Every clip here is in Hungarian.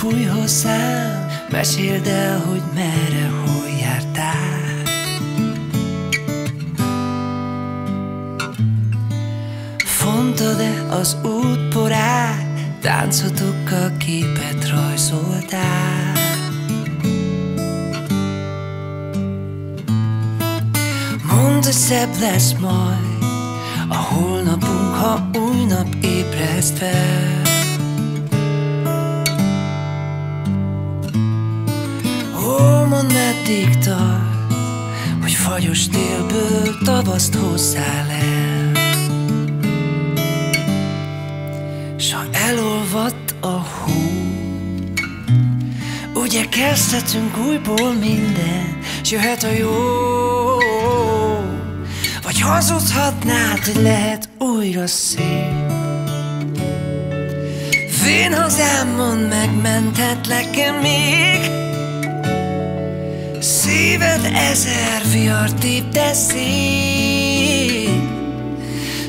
bújj hozzám Meséld el, hogy merre, hol jártál. Fontod-e az útporát? Táncotokkal képet rajzoltál. Mondd, hogy szebb lesz majd A holnapunk, ha új nap ébreszt fel fagyos télből tavaszt hozzál el S ha elolvadt a hó Ugye kezdhetünk újból minden S jöhet a jó. Vagy hazudhatnád, hogy lehet újra szép. Vén hazámon megmenthetlek-e még Szíved ezer viart tép, de szép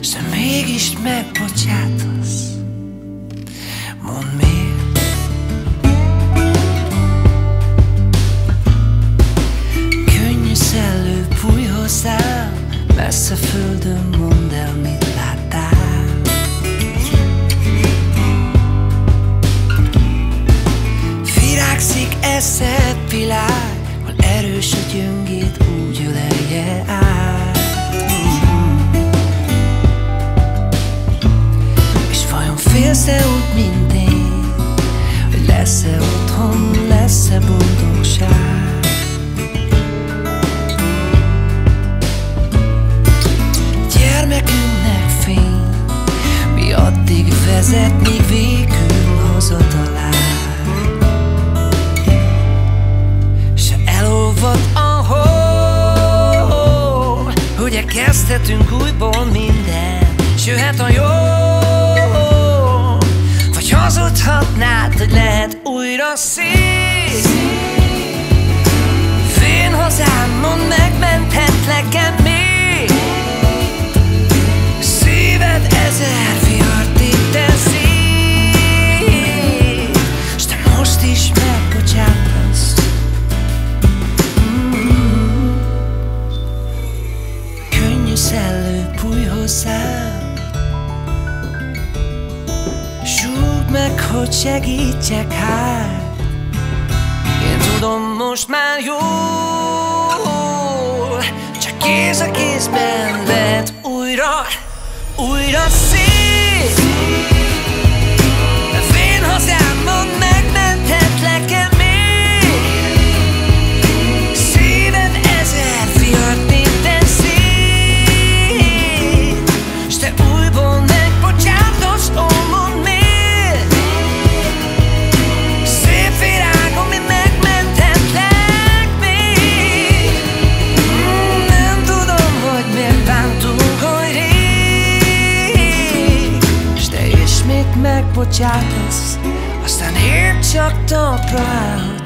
S mégis megbocsátasz Mondd miért Könnyű szellő fúj hozzám Messze földön mondd el, mit láttál. Virágszik ez szebb világ erős a gyöngét úgy ölelje át. És vajon félsz-e úgy, mint én Hogy lesz-e otthon, lesz-e boldogság kezdhetünk újból minden. S jöhet a jó Vagy hazudhatnád, hogy lehet újra szép Fén hazámon megmenthetlek-e még hogy segítsek hát. Én tudom most már jól Csak kéz a kézben lehet újra, újra szép Fén hazámon megmenthetlek-e még? Szíved ezer megbocsátasz Aztán épp csak talpra állhatsz